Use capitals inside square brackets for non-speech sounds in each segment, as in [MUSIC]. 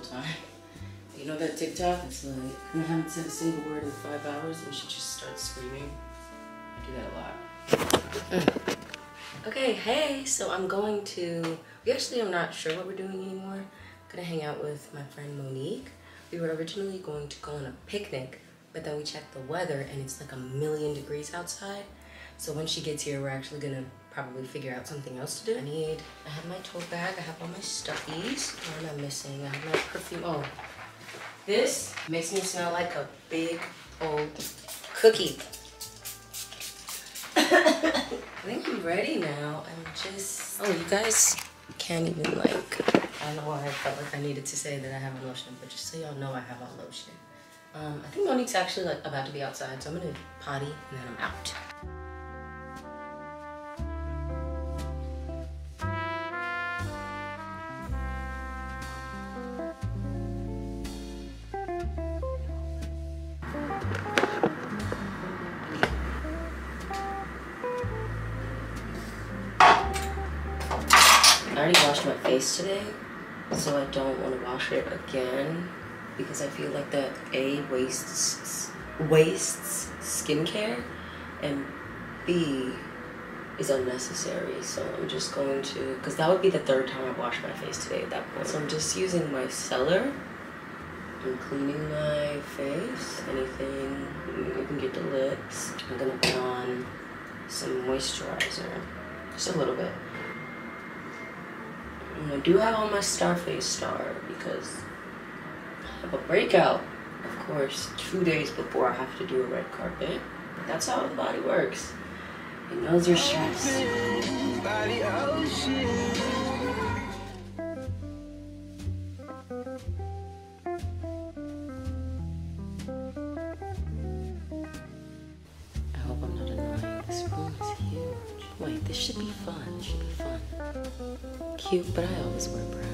time. You know that TikTok? It's like, I haven't said a single word in five hours and she just starts screaming. I do that a lot. [LAUGHS] Okay, hey, so I'm going to, we actually I'm not sure what we're doing anymore. I'm gonna hang out with my friend Monique. We were originally going to go on a picnic, but then we checked the weather and it's like a million degrees outside. So when she gets here, we're actually gonna probably figure out something else to do. I need, I have my tote bag, I have all my stuffies. What am I missing? I have my perfume, oh. This makes me smell like a big old cookie. [LAUGHS] I think I'm ready now. I'm just, oh, you guys can't even like, I don't know why I felt like I needed to say that I have a lotion, but just so y'all know I have a lotion. Um, I think Monique's actually like about to be outside, so I'm gonna potty and then I'm out. Already washed my face today, so I don't want to wash it again because I feel like that A wastes wastes skincare and B is unnecessary. So I'm just going to because that would be the third time I've washed my face today at that point. So I'm just using my cellar. I'm cleaning my face. Anything you can get the lips. I'm gonna put on some moisturizer, just a little bit. And I do have on my Starface star because I have a breakout, of course, two days before I have to do a red carpet. That's how the body works. It knows your stress. I hope I'm not annoying. This huge. Wait, this should be fun. This should be fun. Cute, but I always wear brown.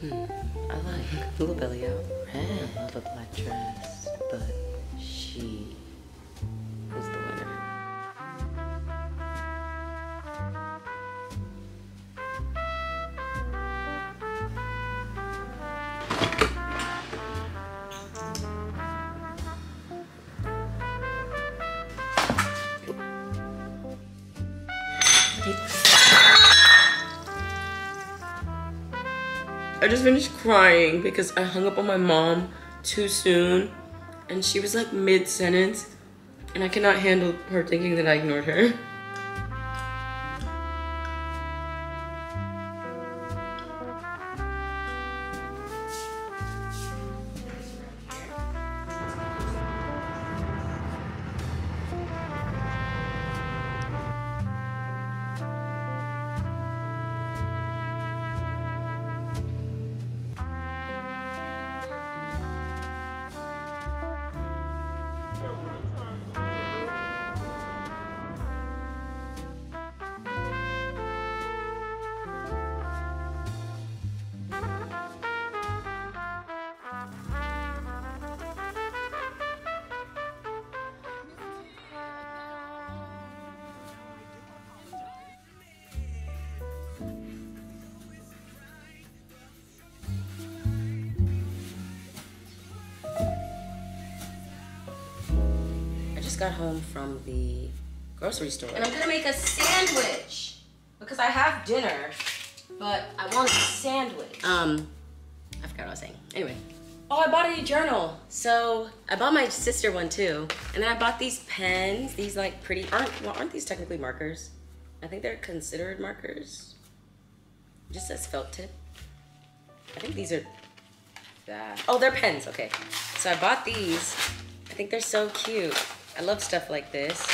Hmm, I like. [LAUGHS] Little belly out. Red. I love a black dress, but she I just finished crying because I hung up on my mom too soon and she was like mid sentence and I cannot handle her thinking that I ignored her. [LAUGHS] from the grocery store. And I'm gonna make a sandwich because I have dinner, but I want a sandwich. Um, I forgot what I was saying. Anyway. Oh, I bought a new journal. So I bought my sister one too. And then I bought these pens. These like pretty, aren't, well, aren't these technically markers? I think they're considered markers. It just says felt tip. I think these are that. Oh, they're pens, okay. So I bought these. I think they're so cute. I love stuff like this.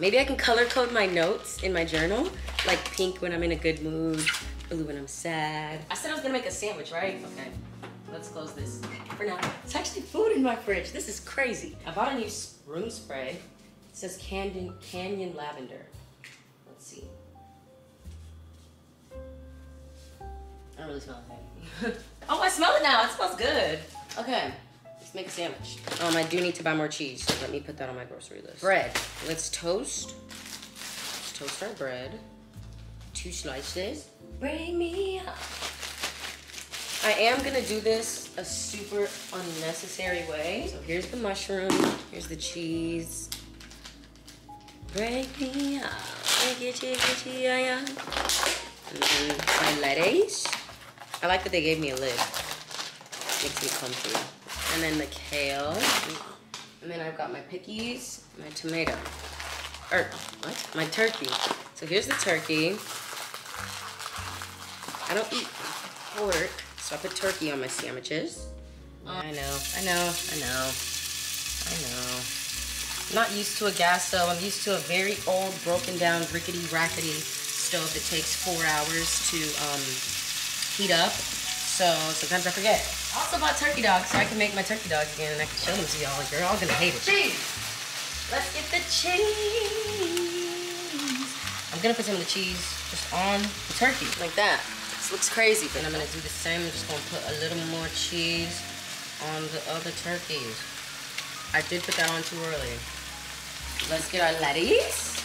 Maybe I can color code my notes in my journal, like pink when I'm in a good mood, blue when I'm sad. I said I was gonna make a sandwich, right? Okay, let's close this for now. It's actually food in my fridge. This is crazy. I bought a new room spray. It says Canyon, Canyon Lavender. Let's see. I don't really smell anything. [LAUGHS] oh, I smell it now. It smells good. Okay, make a sandwich. Um, I do need to buy more cheese, so let me put that on my grocery list. Bread. Let's toast. Let's toast our bread. Two slices. Bring me up. I am gonna do this a super unnecessary way. So here's the mushroom, here's the cheese. Break me up, break it, yeah, And then my lettuce. I like that they gave me a lid. Makes me comfy. And then the kale. And then I've got my pickies, my tomato. Or, what? My turkey. So here's the turkey. I don't eat pork, so I put turkey on my sandwiches. I know, I know, I know, I know. I'm not used to a gas stove. I'm used to a very old, broken down, rickety, rackety stove that takes four hours to um, heat up. So sometimes I forget. I also bought turkey dogs so I can make my turkey dogs again and I can show them to y'all. You're all gonna hate it. Cheese! Let's get the cheese! I'm gonna put some of the cheese just on the turkey, like that. This looks crazy, but I'm gonna do the same. I'm just gonna put a little more cheese on the other turkeys. I did put that on too early. Let's get our lettuce.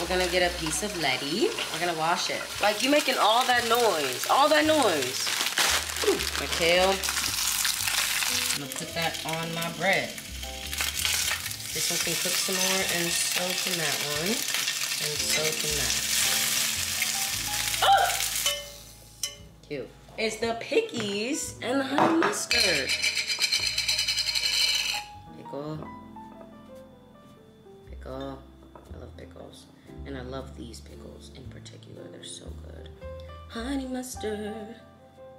We're gonna get a piece of lettuce. We're gonna wash it. Like you making all that noise, all that noise. Ooh, my kale. I'm gonna put that on my bread. This one can cook some more and so can that one. And so can that. Oh! cute. It's the pickies and the honey mustard. Pickle. Pickle. And I love these pickles in particular. They're so good. Honey mustard.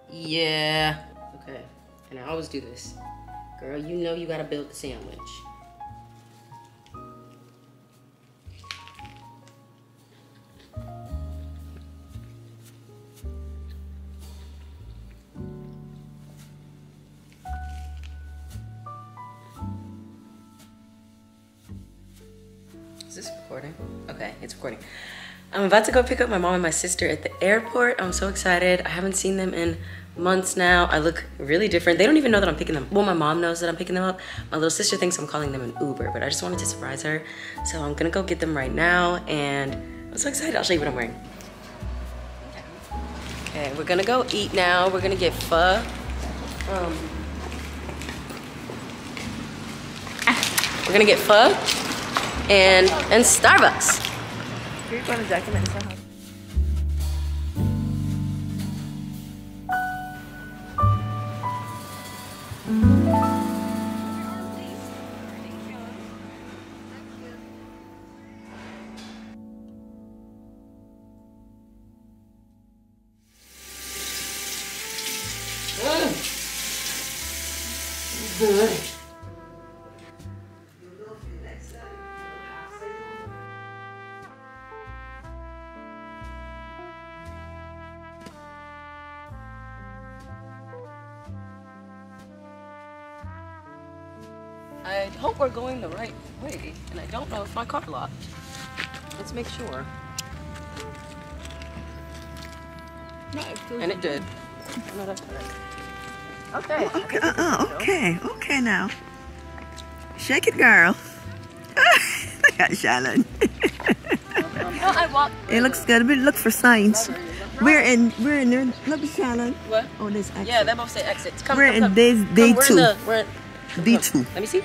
Yeah. Okay. And I always do this. Girl, you know you gotta build the sandwich. Recording? Okay, it's recording. I'm about to go pick up my mom and my sister at the airport. I'm so excited. I haven't seen them in months now. I look really different. They don't even know that I'm picking them. Well, my mom knows that I'm picking them up. My little sister thinks I'm calling them an Uber, but I just wanted to surprise her. So I'm gonna go get them right now and I'm so excited. I'll show you what I'm wearing. Okay, we're gonna go eat now. We're gonna get pho. Um, we're gonna get pho and and Starbucks. You're going to document somehow. Shake it, girl. [LAUGHS] Look at Shannon. No, I walked. it looks good. We look for signs. We're in, we're in there. Look, Shannon. What? Oh, there's exit. Yeah, they both say exits. Come, We're come, in come. day- Come, day we're two. In the, we're in, come, Day come. two. Let me see.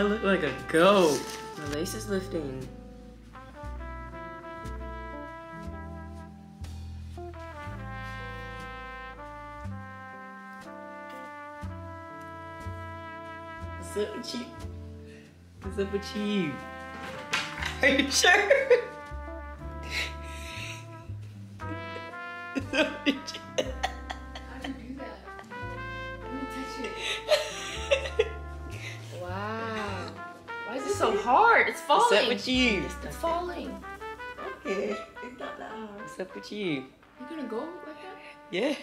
I look like a goat. My lace is lifting. What's up with you? What's up with you? Are you sure? It's. Okay. It's not that hard. What's up with you? You gonna go like that? Yeah.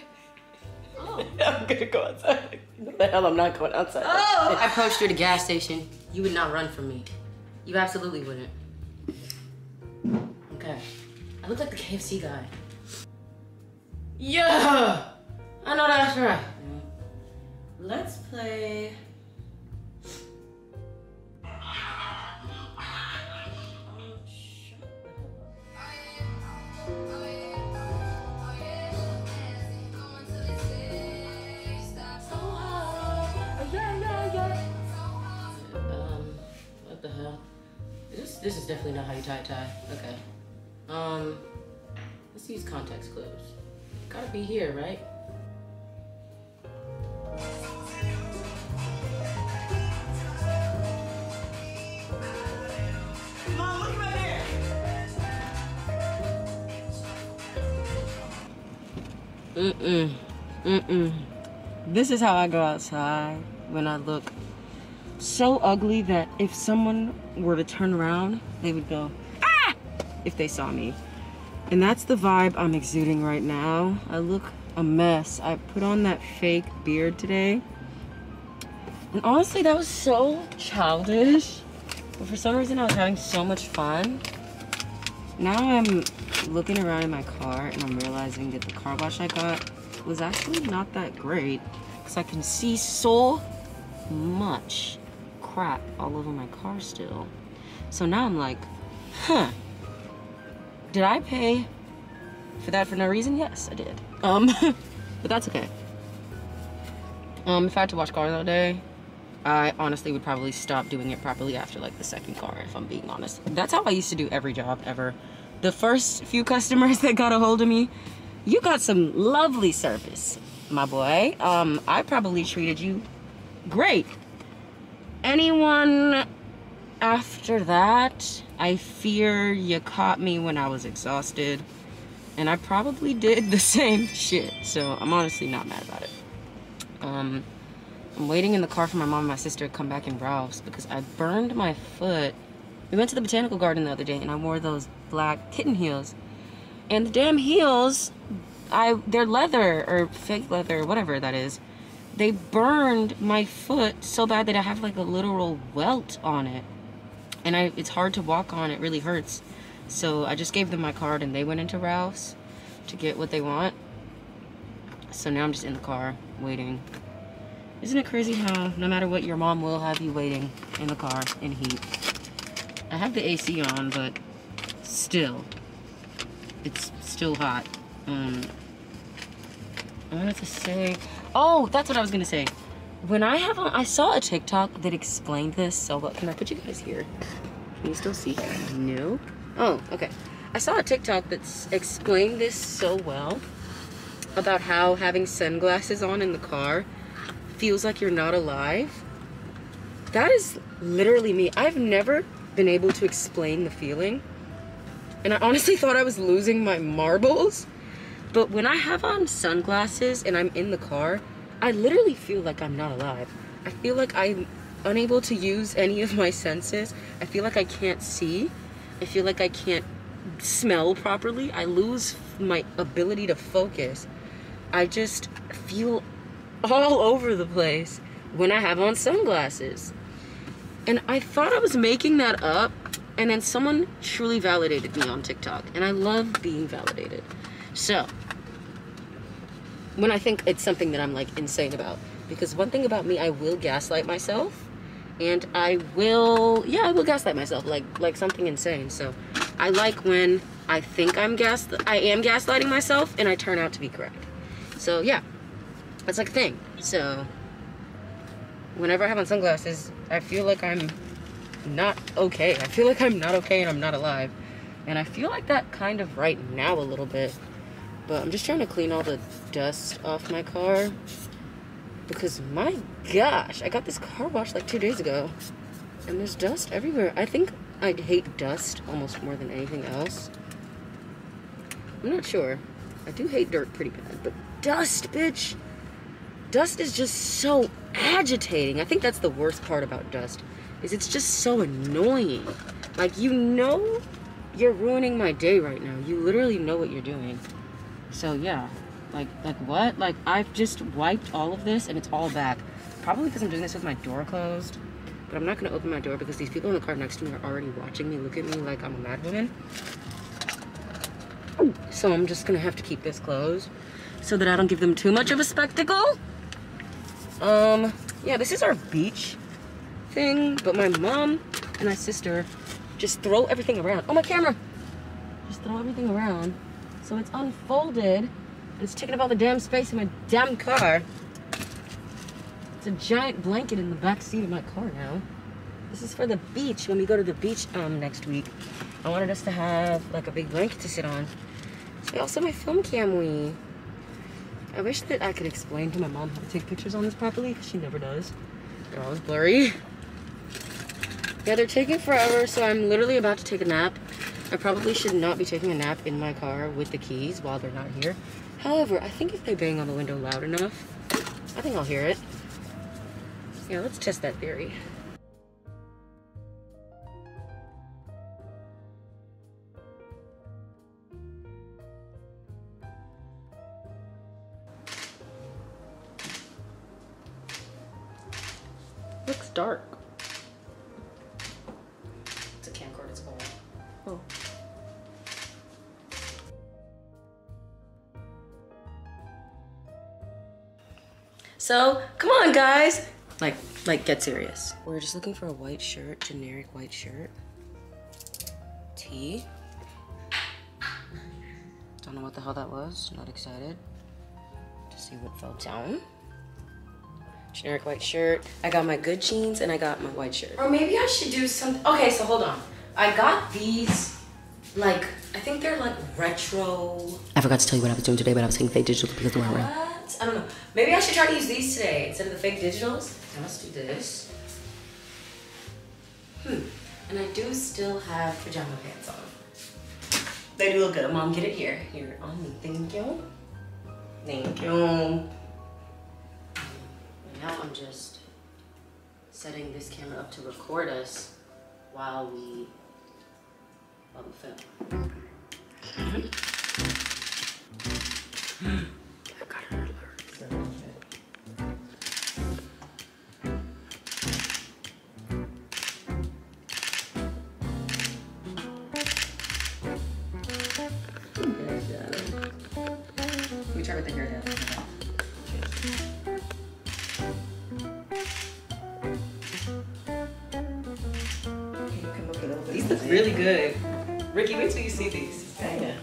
Oh. [LAUGHS] I'm gonna go outside. What the hell? I'm not going outside. Oh! [LAUGHS] I approached you at a gas station. You would not run from me. You absolutely wouldn't. Okay. I look like the KFC guy. Yeah! I know that's right. Let's play. This is definitely not how you tie a tie. Okay. Um, let's use context clues. Gotta be here, right? Mm-mm. Mm-mm. This is how I go outside when I look so ugly that if someone were to turn around, they would go, ah, if they saw me. And that's the vibe I'm exuding right now. I look a mess. I put on that fake beard today. And honestly, that was so childish. But for some reason, I was having so much fun. Now I'm looking around in my car and I'm realizing that the car wash I got was actually not that great because I can see so much crap all over my car still. So now I'm like, huh, did I pay for that for no reason? Yes, I did. Um, [LAUGHS] but that's okay. Um, if I had to wash cars all day, I honestly would probably stop doing it properly after like the second car, if I'm being honest. That's how I used to do every job ever. The first few customers [LAUGHS] that got a hold of me, you got some lovely service, my boy. Um, I probably treated you great anyone after that, I fear you caught me when I was exhausted. And I probably did the [LAUGHS] same shit. So I'm honestly not mad about it. Um, I'm waiting in the car for my mom and my sister to come back in Ralph's because I burned my foot. We went to the botanical garden the other day and I wore those black kitten heels. And the damn heels, I they're leather or fake leather, whatever that is they burned my foot so bad that I have like a literal welt on it. And I, it's hard to walk on, it really hurts. So I just gave them my card and they went into Ralph's to get what they want. So now I'm just in the car waiting. Isn't it crazy how no matter what your mom will have you waiting in the car in heat. I have the AC on, but still, it's still hot. Um, I wanted to say, Oh, that's what I was gonna say. When I have, I saw a TikTok that explained this. So, what can I put you guys here? Can you still see? No. Oh, okay. I saw a TikTok that explained this so well about how having sunglasses on in the car feels like you're not alive. That is literally me. I've never been able to explain the feeling. And I honestly [LAUGHS] thought I was losing my marbles But when I have on sunglasses and I'm in the car, I literally feel like I'm not alive. I feel like I'm unable to use any of my senses. I feel like I can't see. I feel like I can't smell properly. I lose my ability to focus. I just feel all over the place when I have on sunglasses. And I thought I was making that up, and then someone truly validated me on TikTok, and I love being validated. So, when I think it's something that I'm like insane about, because one thing about me, I will gaslight myself, and I will, yeah, I will gaslight myself like like something insane. So, I like when I think I'm gas, I am gaslighting myself, and I turn out to be correct. So yeah, that's like a thing. So whenever I have on sunglasses, I feel like I'm not okay. I feel like I'm not okay and I'm not alive. And I feel like that kind of right now a little bit. But I'm just trying to clean all the dust off my car. Because my gosh, I got this car washed like two days ago. And there's dust everywhere. I think I hate dust almost more than anything else. I'm not sure. I do hate dirt pretty bad, but dust, bitch. Dust is just so agitating. I think that's the worst part about dust. Is it's just so annoying. Like you know you're ruining my day right now. You literally know what you're doing. So yeah. Like like what? Like I've just wiped all of this and it's all back. Probably because I'm doing this with my door closed. But I'm not gonna open my door because these people in the car next to me are already watching me look at me like I'm a mad woman. So I'm just gonna have to keep this closed so that I don't give them too much of a spectacle. Um, yeah, this is our beach thing, but my mom and my sister just throw everything around. Oh, my camera! Just throw everything around. So it's unfolded, it's taking up all the damn space in my damn car. It's a giant blanket in the back seat of my car now. This is for the beach, when we go to the beach um, next week. I wanted us to have like a big blanket to sit on. So also my film cam we. I wish that I could explain to my mom how to take pictures on this properly, she never does. They're always blurry. Yeah, they're taking forever, so I'm literally about to take a nap. I probably should not be taking a nap in my car with the keys while they're not here. However, I think if they bang on the window loud enough, I think I'll hear it. Yeah, let's test that theory. Looks dark. So, come on guys! Like, like get serious. We're just looking for a white shirt, generic white shirt. Tee. Don't know what the hell that was, not excited to see what fell down generic white shirt. I got my good jeans and I got my white shirt. Or maybe I should do something. Okay, so hold on. I got these, like, I think they're like retro. I forgot to tell you what I was doing today, but I was taking fake digital because real. What? I don't know. Maybe I should try to use these today instead of the fake digitals. Now let's do this. Hmm. And I do still have pajama pants on. They do look good. Mom, get it here. Here on me. Thank you. Thank you. Now I'm just setting this camera up to record us while we while we film. I [LAUGHS] got These look really good. Ricky, wait till you see these. Kinda.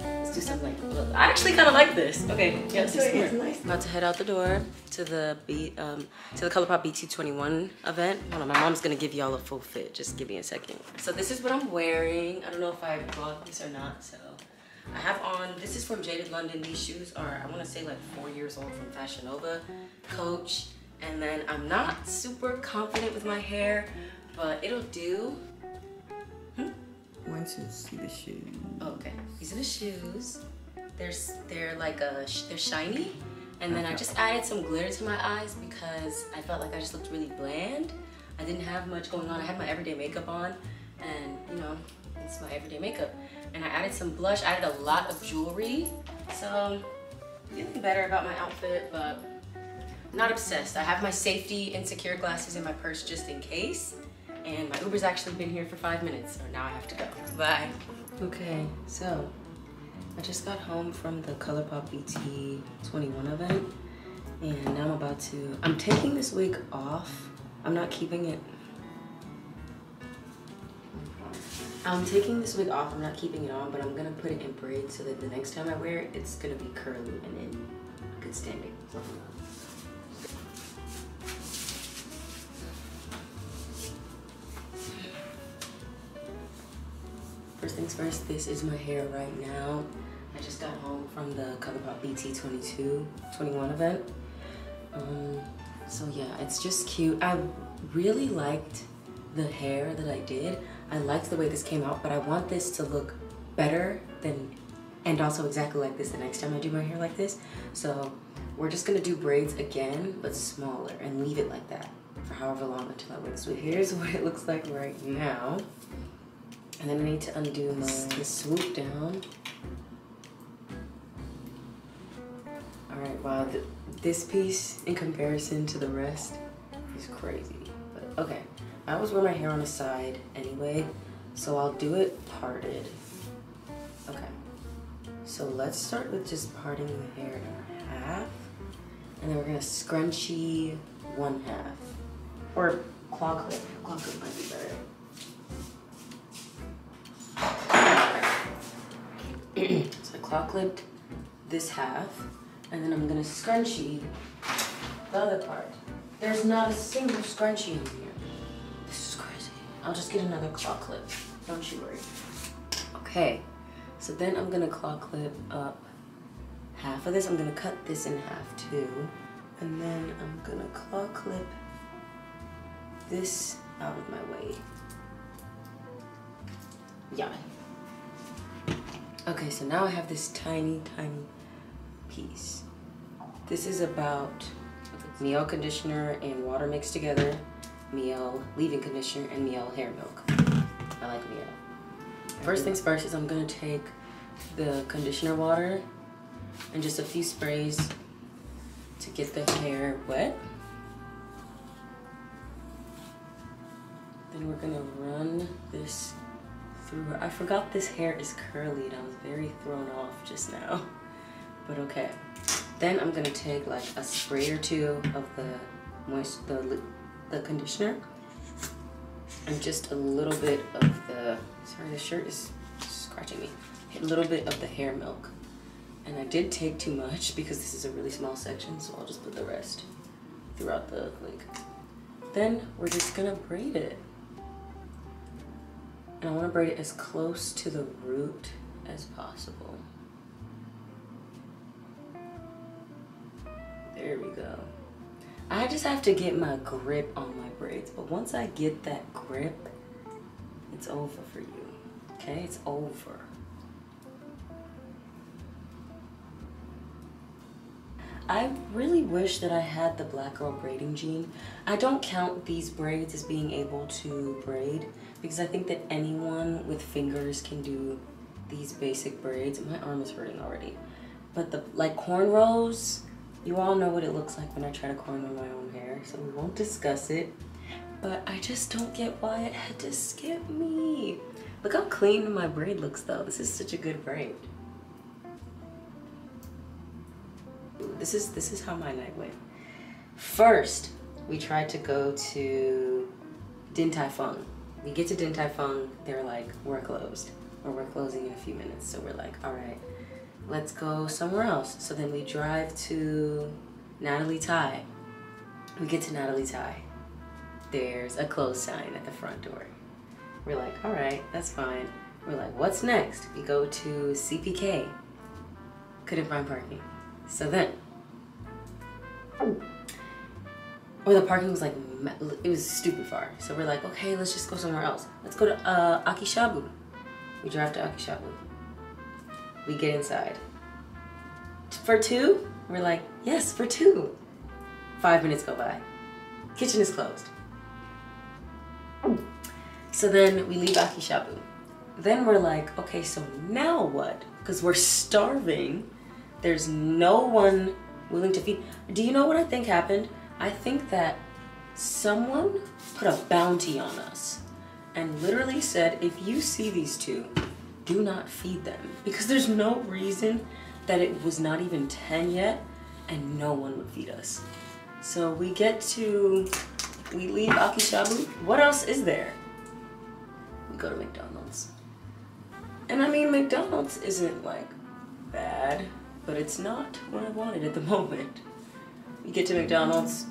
Let's do something like. I actually kind of like this. Okay, yeah, let's do some more. nice. About to head out the door to the B, um, to the ColourPop BT21 event. Hold on, my mom's gonna give y'all a full fit. Just give me a second. So this is what I'm wearing. I don't know if I bought this or not. So I have on. This is from Jaded London. These shoes are, I want to say, like four years old from Fashion Nova, Coach. And then I'm not super confident with my hair, but it'll do. I want to see the shoes. Oh, okay. These are the shoes. They're, they're like a, they're shiny. And then I just added some glitter to my eyes because I felt like I just looked really bland. I didn't have much going on. I had my everyday makeup on and you know, it's my everyday makeup. And I added some blush, I added a lot of jewelry. So feeling better about my outfit, but not obsessed. I have my safety insecure glasses in my purse just in case. And my Uber's actually been here for five minutes, so now I have to go. Bye. Okay, so I just got home from the ColourPop BT 21 event. And now I'm about to, I'm taking this wig off. I'm not keeping it I'm taking this wig off, I'm not keeping it on, but I'm gonna put it in braids so that the next time I wear it, it's gonna be curly and in good standing. First things first, this is my hair right now. I just got home from the ColourPop BT 22, 21 event. Um, so yeah, it's just cute. I really liked the hair that I did. I liked the way this came out, but I want this to look better than, and also exactly like this the next time I do my hair like this. So we're just gonna do braids again, but smaller and leave it like that for however long until I wear this. So here's [LAUGHS] what it looks like right now. And then I need to undo my swoop down. All right, wow, th this piece in comparison to the rest is crazy, but okay. I always wear my hair on the side anyway, so I'll do it parted. Okay, so let's start with just parting the hair in half, and then we're gonna scrunchie one half, or claw clip. Claw clip might be better. So I claw clipped this half, and then I'm gonna scrunchie the other part. There's not a single scrunchie in here. This is crazy. I'll just get another claw clip. Don't you worry. Okay, so then I'm gonna claw clip up half of this. I'm gonna cut this in half too. And then I'm gonna claw clip this out of my way. Yeah. Okay, so now I have this tiny, tiny piece. This is about Mielle conditioner and water mixed together. Mielle leave-in conditioner, and Mielle hair milk. I like Mielle. First things first is I'm gonna take the conditioner water and just a few sprays to get the hair wet. Then we're gonna run this through. I forgot this hair is curly and I was very thrown off just now. But okay. Then I'm gonna take like a spray or two of the moist, the the conditioner and just a little bit of the, sorry, the shirt is scratching me, a little bit of the hair milk. And I did take too much because this is a really small section, so I'll just put the rest throughout the like Then we're just gonna braid it. And I wanna braid it as close to the root as possible. There we go. I just have to get my grip on my braids. But once I get that grip, it's over for you. Okay, it's over. I really wish that I had the black girl braiding gene. I don't count these braids as being able to braid because I think that anyone with fingers can do these basic braids. My arm is hurting already. But the like cornrows, you all know what it looks like when I try to corner my own hair, so we won't discuss it. But I just don't get why it had to skip me. Look how clean my braid looks though. This is such a good braid. This is this is how my night went. First, we tried to go to Din Tai Fung. We get to Din Tai Fung, they're like, we're closed. Or we're closing in a few minutes. So we're like, all right, let's go somewhere else. So then we drive to Natalie Thai. We get to Natalie Thai. There's a closed sign at the front door. We're like, all right, that's fine. We're like, what's next? We go to CPK. Couldn't find parking. So then, or the parking was like, it was stupid far. So we're like, okay, let's just go somewhere else. Let's go to uh, Akishabu. We drive to Akishabu. We get inside. For two? We're like, yes, for two. Five minutes go by. Kitchen is closed. So then we leave Akishabu. Then we're like, okay, so now what? Because we're starving. There's no one willing to feed. Do you know what I think happened? I think that someone put a bounty on us and literally said, if you see these two, do not feed them. Because there's no reason that it was not even 10 yet and no one would feed us. So we get to, we leave Akishabu. What else is there? We go to McDonald's. And I mean, McDonald's isn't like bad, but it's not what I wanted at the [LAUGHS] moment. We get to McDonald's.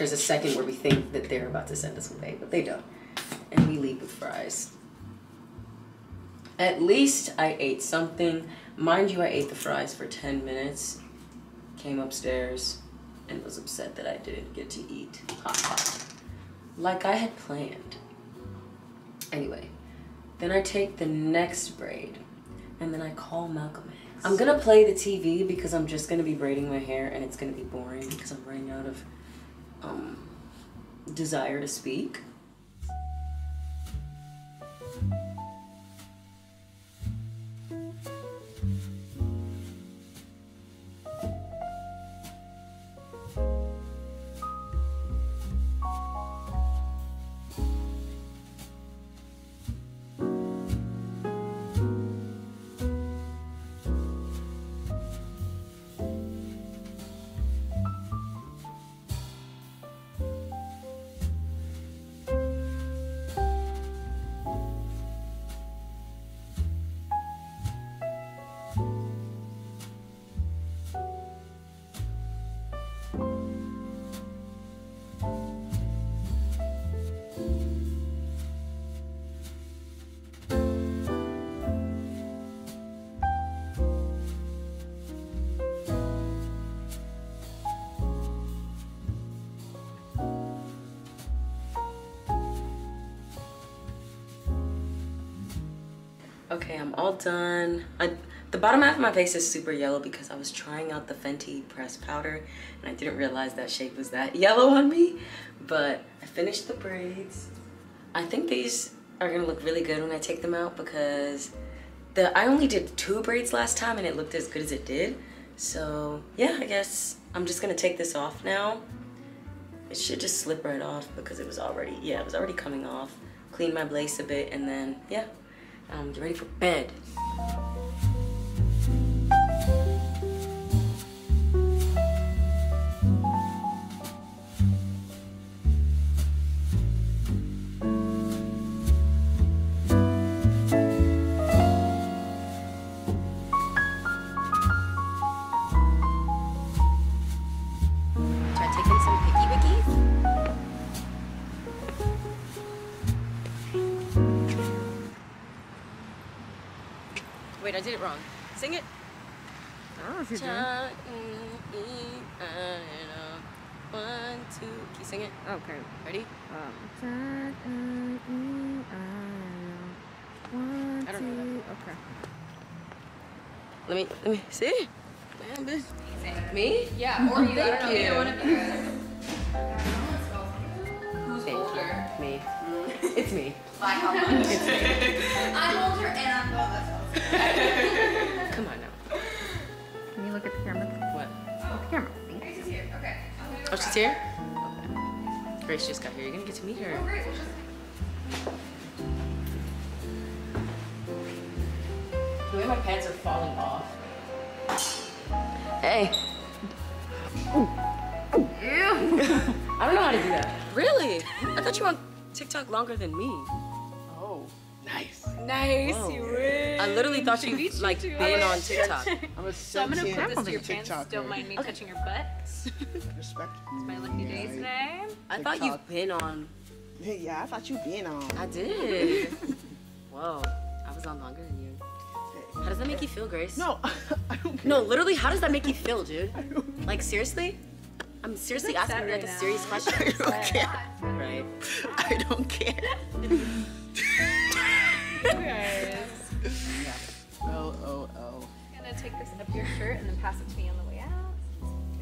There's a second where we think that they're about to send us away, but they don't. And we leave with fries. At least I ate something. Mind you, I ate the fries for 10 minutes, came upstairs, and was upset that I didn't get to eat hot pot. Like I had planned. Anyway, then I take the next braid, and then I call Malcolm. I'm gonna play the TV because I'm just gonna be braiding my hair and it's gonna be boring because I'm running out of um, desire to speak. Okay, I'm all done. I, the bottom half of my face is super yellow because I was trying out the Fenty press powder and I didn't realize that shade was that [LAUGHS] yellow on me. But I finished the braids. I think these are gonna look really good when I take them out because the I only did two braids last time and it looked as good as it did. So yeah, I guess I'm just gonna take this off now. It should just slip right off because it was already, yeah, it was already coming off. Clean my lace a bit and then, yeah, um, get ready for bed. I did it wrong. Sing it. I don't know if you're doing. Cha- ah, ah. One, two. Can you sing it? Okay. Ready? Um. One, I don't know two. Okay. Let me let me see. Man, bitch. Me? Yeah, or you. I don't know. Thank Either you. one of you. Who's Thank older? you. Me. It's me. By how much? I'm older and I'm that's [LAUGHS] Come on now. Can you look at the camera? What? Look at the camera. Grace is here. Okay. Go Oh, she's here? Okay. Grace just got here. You're gonna get to meet her. Oh, great. We'll just- The way my pants are falling off. Hey. [LAUGHS] I don't know how to do that. Really? I thought you were on TikTok longer than me. Nice. Nice. Whoa. You win. I literally thought you like been on TikTok. [LAUGHS] I'm a So I'm gonna put this to to your pants. Don't mind me touching your butt. Respect. It's my lucky day Yeah, today. I thought you've been on. [LAUGHS] Yeah, I thought you've been on. I did. [LAUGHS] Whoa, I was on longer than you. How does that make you feel, Grace? No, I don't care. No, literally, how does that make you feel, dude? Like seriously? I'm seriously upset asking you like a right now. serious question. I don't care. right. I don't care. You guys. Oh, oh, oh. I'm gonna take this up your shirt and then pass it to me on the way out.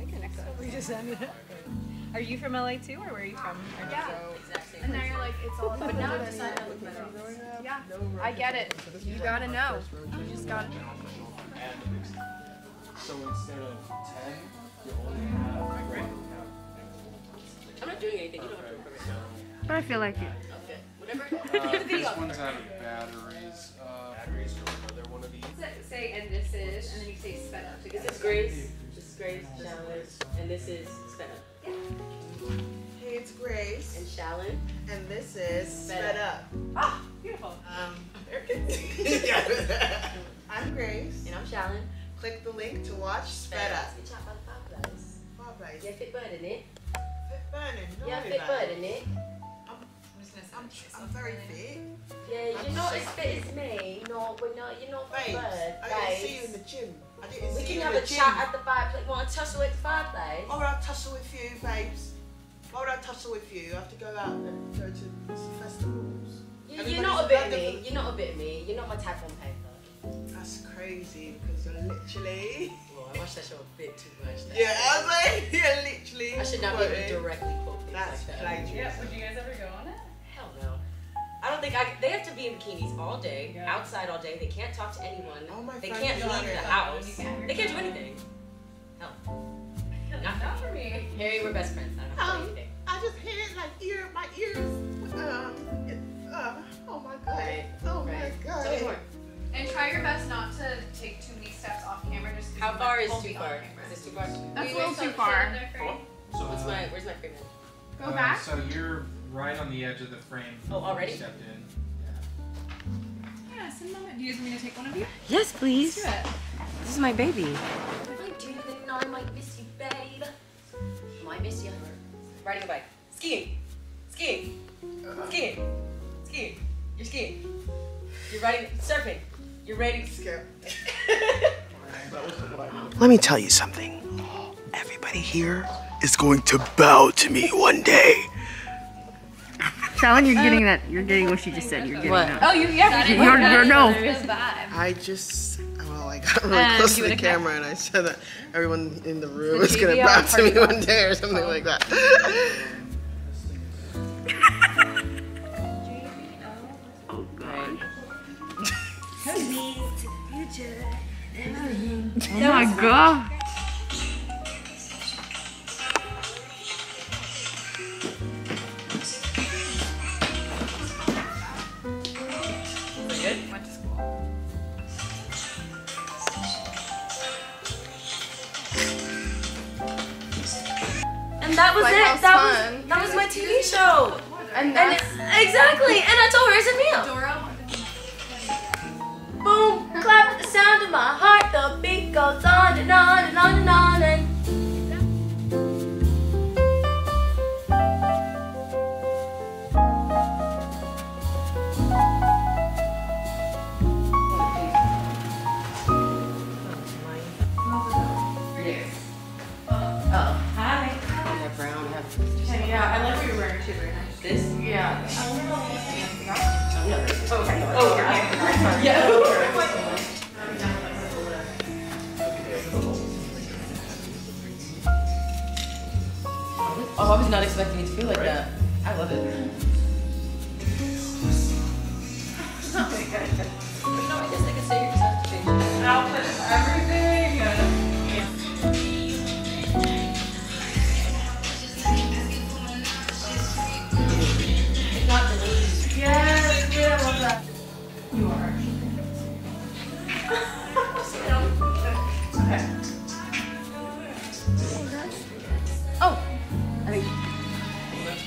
Okay, next time we just send it. Are you from LA too, or where are you from? Yeah. Exact same And now you're like, it's all But now I've decided I look better on. Yeah, I get it. You gotta know. You just gotta know. So instead of ten, you only have. I'm not doing anything. You don't have to. But I feel like it. Okay. Whatever. Uh, [LAUGHS] this one's out of batteries. Uh, batteries are another one of these. Say, and this is, and then you say sped up This is Grace. This is Grace, Challan, and this is Sped Up. Yeah. Hey, it's Grace, And Challan. and this is Sped Sped Up. Ah, beautiful. Um, [LAUGHS] I'm Grace. And I'm Challan. Click the link to watch Sped Up. Get chopped by the five guys. Yeah, fit bud in it. Fit burning. Yeah, fit man. bud in it. I'm, I'm very fit. Yeah, you're not as fit as me. No, we're not. You know fit Babes, bud. I didn't see you in the gym. I didn't We see can you have in a the gym. chat at the fireplace. Want to tussle at the fireplace? Why would I tussle with you, babes? Why would I tussle with you? I have to go out and go to some festivals. You, you're not a bit under me. You're not a bit me. You're not my type on paper. That's crazy because you're literally. [LAUGHS] Well, I watched that show a bit too much. That's- [LAUGHS] Yeah, I was like, [LAUGHS] yeah, literally. I should not be able to quoting. directly quote things That's like that. plagiarism. would you guys ever go on it? Hell no. I don't think I. They have to be in bikinis all day, outside all day. They can't talk to anyone. All my they can't leave there. the house. They can't do anything. Hell, not, Not for me. Harry, we're best friends. I don't have Um. I just hit it like ear, my ears. Um, it, uh, oh my god. Right, Oh right. my god. Tell me more. And try your best not to take too many steps off camera. Just How far is too far? camera. Is this too far? That's a little too far. So, What's uh, my? Where's my frame? Go uh, back. So you're right on the edge of the frame. Oh, already? You stepped in. Yeah, send moment. Do you guys want me to take one of you? Yes, please. Do it. This is my baby. If I do, then I might miss you, babe. Might miss you. Riding a bike. Skiing. Skiing. Skiing. Skiing. You're skiing. You're riding. Surfing. You're riding. Skip. Let me tell you something. Everybody here is going to bow to me one day. Challan, you're getting that. You're getting what she just said. You're getting What? that. Oh, you yeah. You're, you're no. I just, well, I got really Um, close to the wanna camera and I said that everyone in the room The is going to JBL bow to me one day or something like that. Oh [LAUGHS] God. Oh my God. That was Lighthouse it. That Fun. was that was my TV show. And And that's exactly. And I told her it's a meal. Boom, clap the sound of my heart. The beat goes on and on and on and on and. Yeah, I like what you're wearing too. Very nice. this. Yeah. Okay. Oh, yeah. Oh, yeah. Oh, I was not expecting it to feel like that. I love it. [LAUGHS] no, I guess I could say you're just have to change. Outfit everything.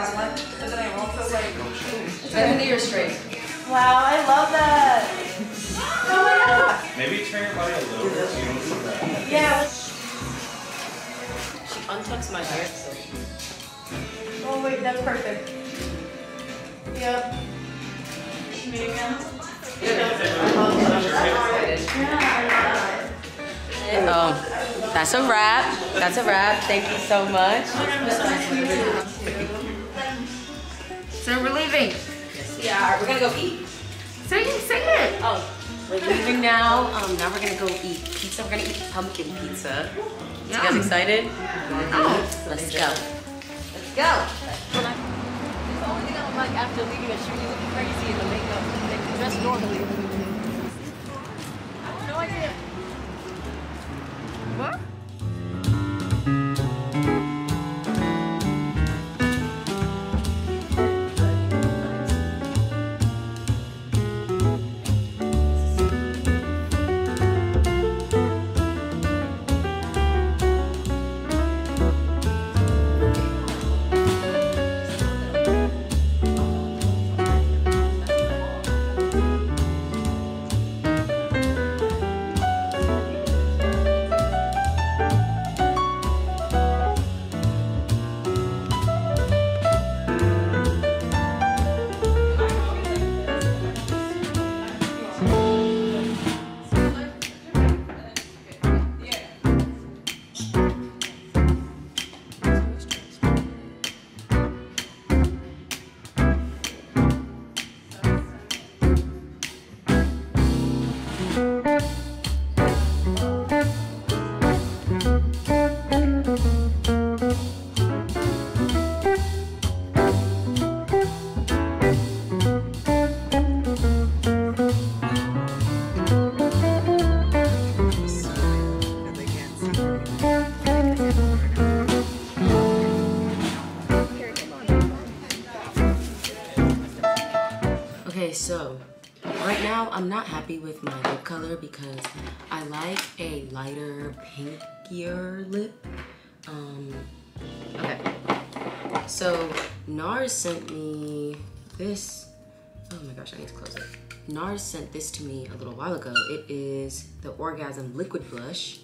Yeah. I that one. But then I also like. It's better than your straight. Wow, I love that. Oh my god. Maybe turn your body a little bit so you don't see that. Yeah. She untucks my hair. So. Oh wait, that's perfect. Yep. Megan. Yeah. Oh, that's a wrap. That's a wrap. Thank you so much. So we're leaving. Yeah, we're We're gonna go eat. Say it, say it. Oh, we're leaving now. Um, now we're gonna go eat pizza. We're gonna eat pumpkin pizza. You guys excited? Let's go. Let's go. The only thing I don't like after leaving a you look crazy in the makeup. Like, you dress normally. No idea. NARS sent me this. Oh my gosh, I need to close it. NARS sent this to me a little while ago. It is the Orgasm Liquid Blush.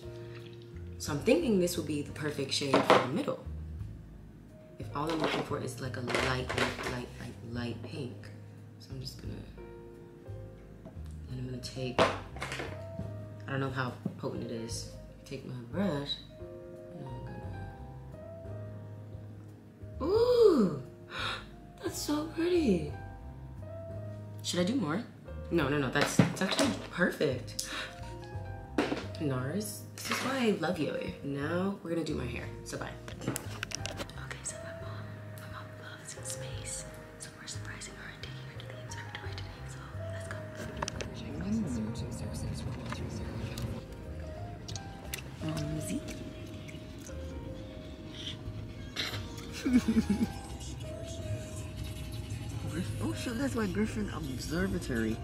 So I'm thinking this will be the perfect shade for the middle. If all I'm looking for is like a light, light, light, light, light pink. So I'm just gonna, and I'm gonna take, I don't know how potent it is. Take my brush, pretty. Should I do more? No, no, no, that's, that's actually perfect. NARS, this is why I love you. Now we're gonna do my hair, so bye. Griffith Observatory.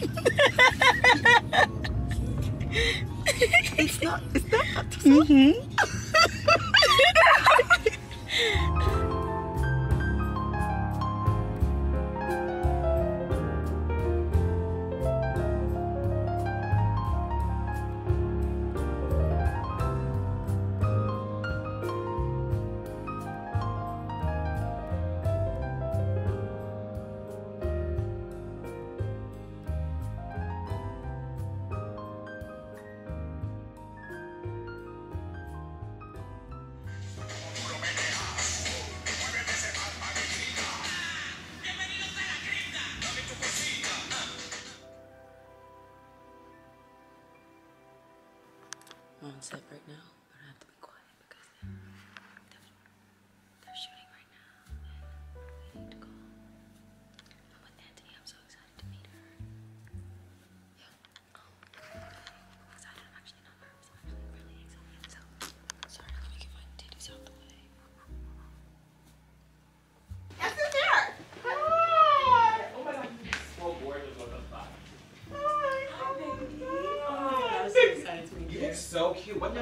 [LAUGHS] it's not, it's not. Mm-hmm. Set right now,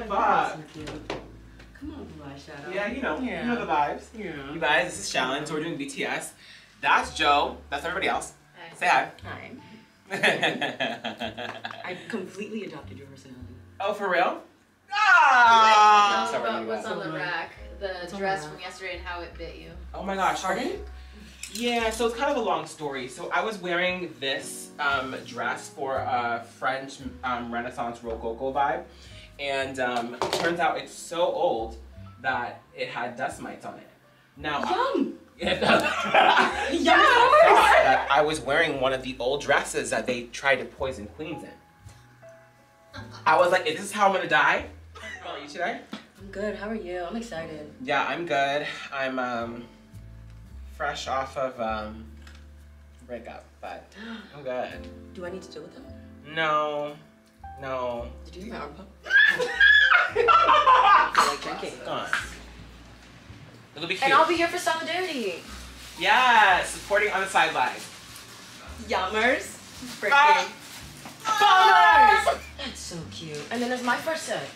fuck? Come on, blush. shadow. Yeah, you know, Yeah. you know the vibes. Yeah. You guys, this is Challan, so we're doing BTS. That's Joe. That's everybody else. Say hi. Hi. [LAUGHS] I completely adopted your personality. oh, for real? Ah! Tell Sorry, about what's on the rack. The What's dress from yesterday and how it bit you. Oh my gosh. Pardon? Yeah, so it's kind of a long story. So I was wearing this um, dress for a French um, Renaissance Rococo vibe, and um, it turns out it's so old that it had dust mites on it. Now, Yum! [LAUGHS] Yeah, that- Yum! that I was wearing one of the old dresses that they tried to poison queens in. I was like, is this how I'm gonna die? How are you today? I'm good. How are you? I'm excited. Yeah, I'm good. I'm um fresh off of um breakup, but [GASPS] I'm good. Do I need to deal with them? No, no. Did you hear my arm pump? I like drinking. Gone. It'll be cute. And I'll be here for solidarity. yeah, supporting on the sidelines. Yummers. Ah. Freaking. Boners! That's so cute. And then there's my first set.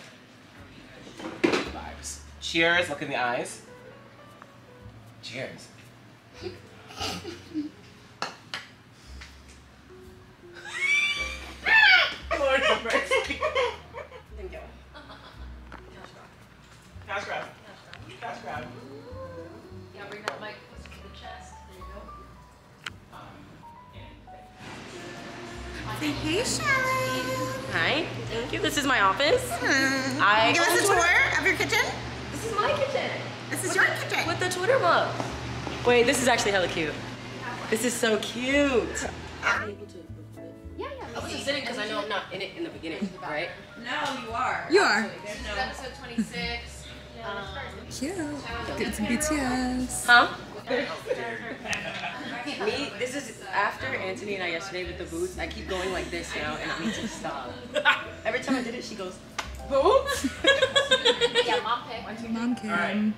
Vibes. Cheers. Look in the eyes. Cheers. [LAUGHS] Cash grab. Cash grab. Yeah, bring that mic closer to the chest. There you go. Say hey, Challan. Hi. Thank you. This is my office. Hmm. I Give us a own tour of your kitchen. This is my kitchen. This is your kitchen. With the Twitter mug. Wait, this is actually hella cute. This is so cute. Ah. Yeah, yeah. I wasn't sitting because I know I'm not in it in the beginning, right? No, you are. You are. This is episode 26. Cute. Get some BTS. Huh? Me, this is after Anthony and I yesterday with the boots. I keep going like this now, and I need to stop. Every time I did it, she goes, boots? [LAUGHS] yeah, mom pick. Mom cam.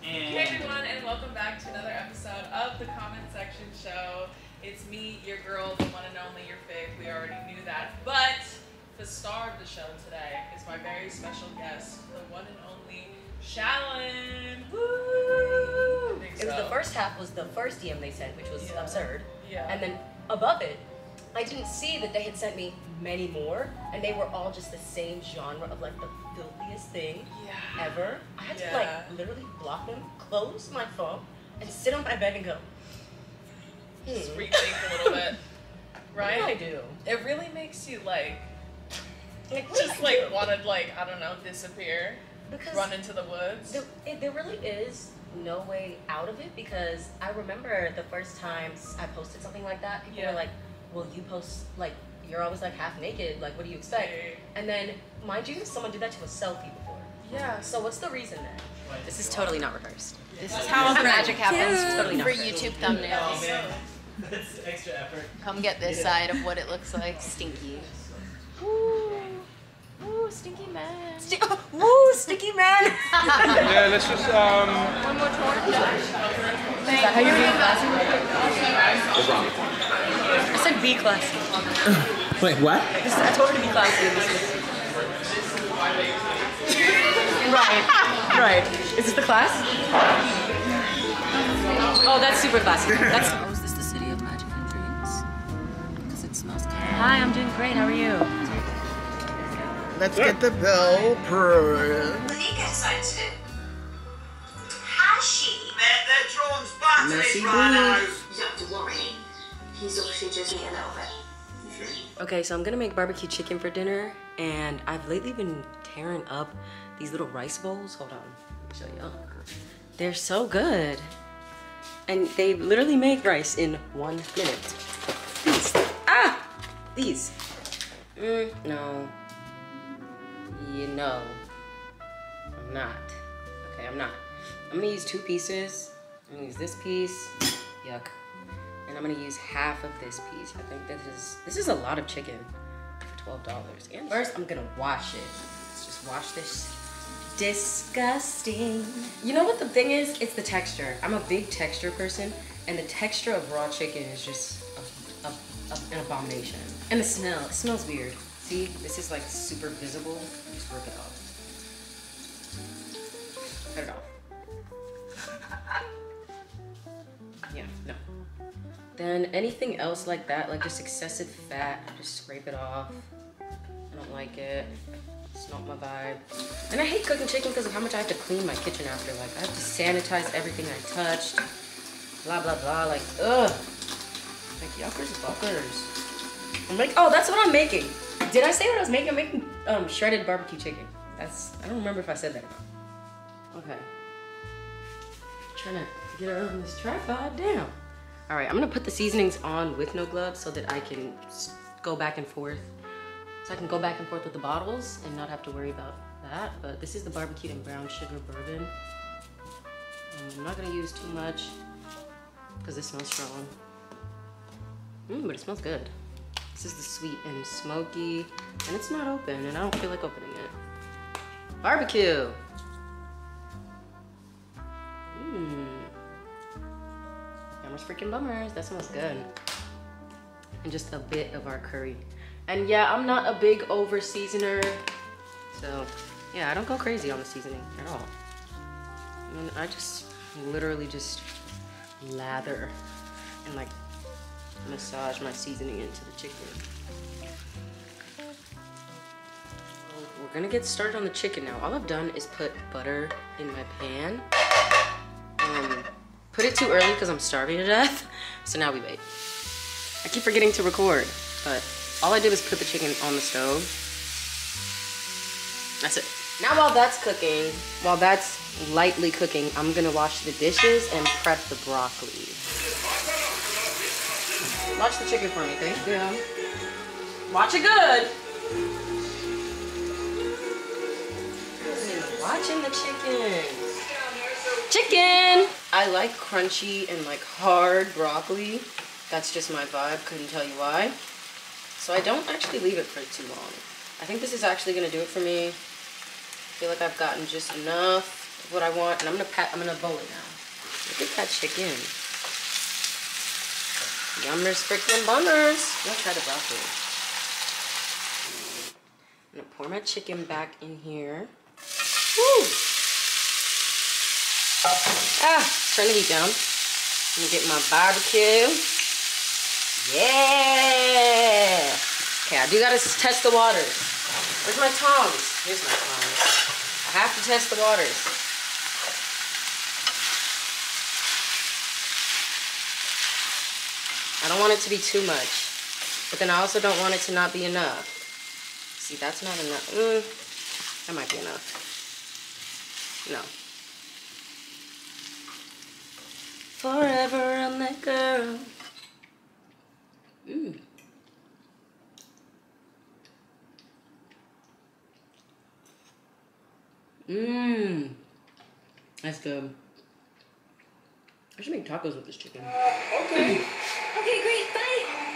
Hey everyone, and welcome back to another episode of the Comment Section Show. It's me, your girl, the one and only, your the star of the show today is my very special guest, the one and only Challan. Woo! It was so. the first half was the first DM they sent, which was Yeah. absurd. Yeah. And then above it, I didn't see that they had sent me many more, and they were all just the same genre of like the filthiest thing yeah. ever. I had to like literally block them, close my phone, and sit on my bed and go, Just hmm, rethink a little bit. [LAUGHS] what do I do? It really makes you like, Like, just like do? want to like, I don't know, disappear, because run into the woods. There, it, there really is no way out of it because I remember the first time I posted something like that, people Yeah. were like, well, you post, like, you're always like half naked, like, what do you expect? Hey. And then, mind you, someone did that to a selfie before. Yeah. So what's the reason then? This is totally not rehearsed. This is how magic happens Totally not for. YouTube thumbnails. Oh, [LAUGHS] That's extra effort. Come get this side of what it looks like. Stinky. Ooh, ooh, stinky man. Sti- [LAUGHS] Woo, sticky man! [LAUGHS] Yeah, let's just um. One more torch. Is that how you read classy? I said B classy. [LAUGHS] Wait, what? This, I told her to be classy this one. Right, right. Is this the class? Oh, that's super classy. That's. Oh, is this the city of magic and dreams? Because it smells good. Hi, I'm doing great. How are you? Let's get the bell approved. Has she? They're, they're Drawn's batteries Messy run out. You don't have to worry. He's actually just me a little bit. Okay, so I'm gonna make barbecue chicken for dinner, and I've lately been tearing up these little rice bowls. Hold on, let me show you. They're so good, and they literally make rice in one minute. These, ah, these. Mm, no, you know, I'm not. Okay, I'm not. I'm gonna use two pieces. I'm gonna use this piece. Yuck and I'm gonna use half of this piece. I think this is this is a lot of chicken for twelve dollars. And first, I'm gonna wash it. Let's just wash this. Disgusting. You know what the thing is? It's the texture. I'm a big texture person, and the texture of raw chicken is just a, a, a- an abomination. And the smell. It smells weird. See, this is like super visible. Just rip it off. Cut it off. [LAUGHS] Yeah, no. Then anything else like that, like just excessive fat, just scrape it off. I don't like it. It's not my vibe. And I hate cooking chicken because of how much I have to clean my kitchen after. Like I have to sanitize everything I touched. Blah blah blah. Like ugh. Like yuckers buckers. I'm like, oh, that's what I'm making. Did I say what I was making? I'm making um, shredded barbecue chicken. That's I don't remember if I said that or not. Okay. trying to get on this tripod. Damn. All right, I'm gonna put the seasonings on with no gloves so that I can go back and forth. So I can go back and forth with the bottles and not have to worry about that. But this is the barbecued and brown sugar bourbon. And I'm not gonna use too much because it smells strong. Mmm, but it smells good. This is the sweet and smoky, and it's not open, and I don't feel like opening it. Barbecue. Mmm. Yummers freaking bummers. That smells good. And just a bit of our curry. And yeah, I'm not a big over seasoner. So yeah, I don't go crazy on the seasoning at all. I, mean, I just literally just lather and like massage my seasoning into the chicken. We're gonna get started on the chicken now. All I've done is put butter in my pan. Um, put it too early because I'm starving to death. [LAUGHS] So now we wait. I keep forgetting to record, but all I did was put the chicken on the stove. That's it. Now while that's cooking, while that's lightly cooking, I'm gonna wash the dishes and prep the broccoli. Watch the chicken for me, thank you. Watch it good. Watching the chicken. Chicken! I like crunchy and like hard broccoli. That's just my vibe, couldn't tell you why. So I don't actually leave it for too long. I think this is actually gonna do it for me. I feel like I've gotten just enough of what I want and I'm gonna pat, I'm gonna bowl it now. Look at that chicken. Yummers freaking bummers. I'm gonna try the broccoli. I'm gonna pour my chicken back in here. Woo! Ah, turn the heat down. I'm gonna get my barbecue. Yeah! Okay, I do gotta test the waters. Where's my tongs? Here's my tongs. I have to test the waters. I don't want it to be too much. But then I also don't want it to not be enough. See, that's not enough. Mm, that might be enough. No. Forever I'm that girl. Mmm. Mmm. That's good. I should make tacos with this chicken. Okay. Okay, great. Bye.